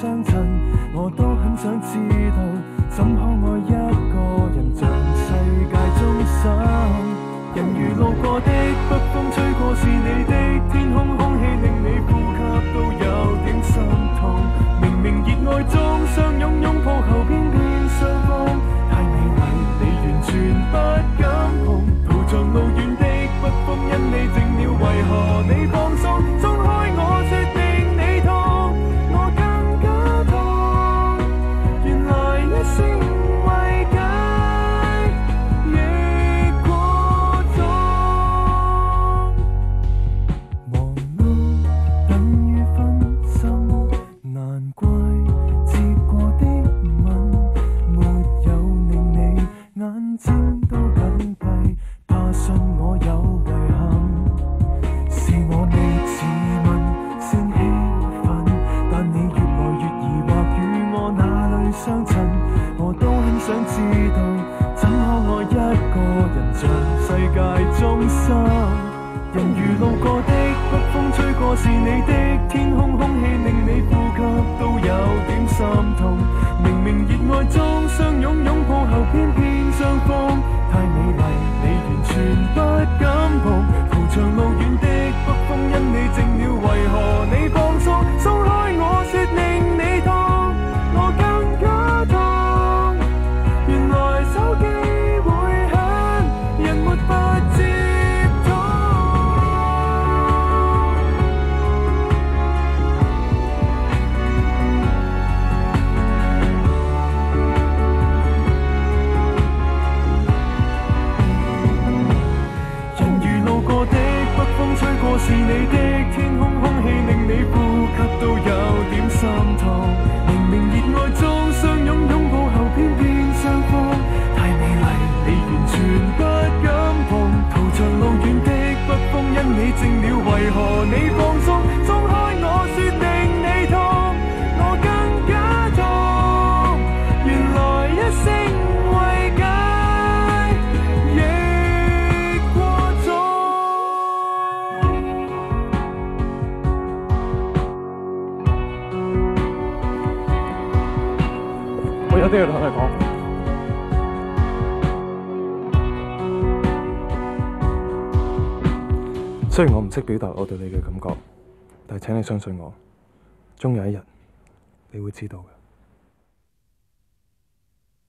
相衬，我都很想知道，怎可爱一个人像？眼都紧闭，怕信我有遗憾。是我未自问，先兴奋。但你越来越疑惑，与我哪里相衬？我都很想知道，怎可爱一个人像世界中心？人如路过的北风，吹过是你的天空，空气令你呼吸都有点心痛。明明热爱中相拥拥抱后，偏为何你放松？松开我，说定你痛，我更加痛。原来一生为解，亦过重。我有啲嘢同你讲。虽然我唔识表达我对你嘅感觉，但请你相信我，终有一日你会知道嘅。